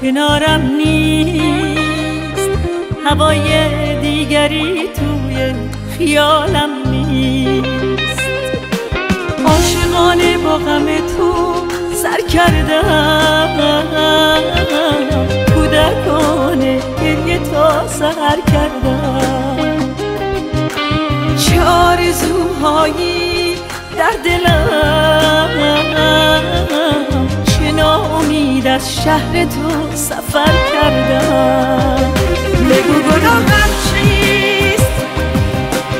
کنارم نیست. هوای دیگری توی خیالم نیست. عاشقانه با غم تو سر کردم. کودکانه گریه تا سهر کردم. چه آرزوهایی در دلم شهر تو سفر کردم. بگو گناهم چیست؟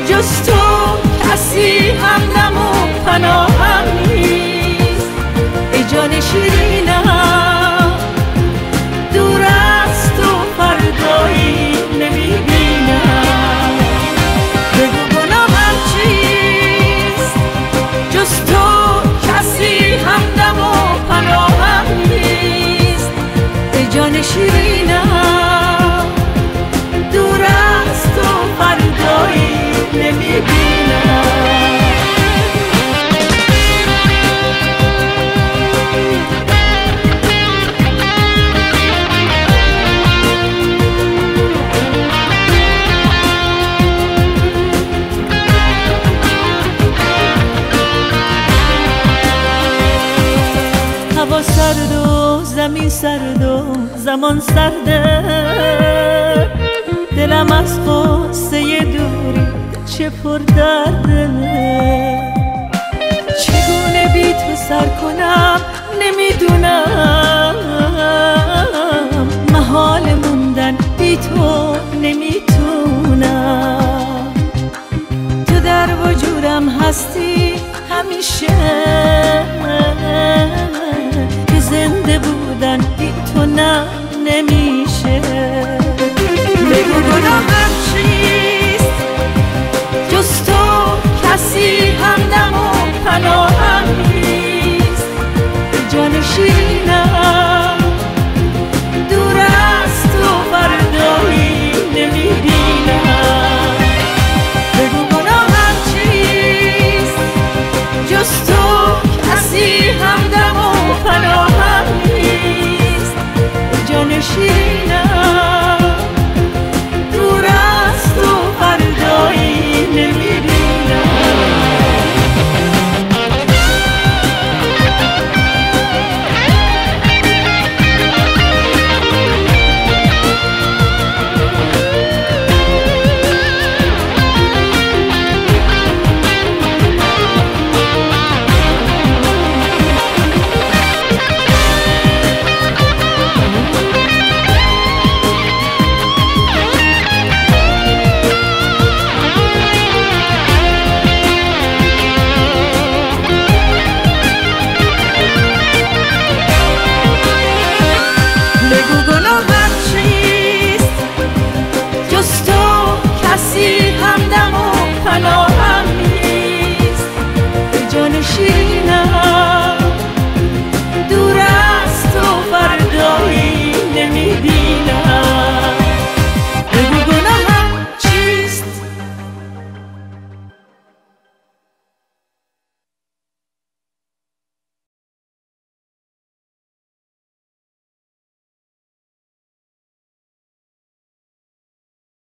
جز تو کسی همدم și سرد و زمان سرده. دلم از قصه دوری چه پر درده. چگونه بی تو سر کنم؟ نمی‌دونم. محال موندن بی تو نمی‌تونم. تو در وجودم هستی همیشه. که زنده بودن بی تو نه نمیشه. بگو گناهم چیست؟ جز تو کسی همدم و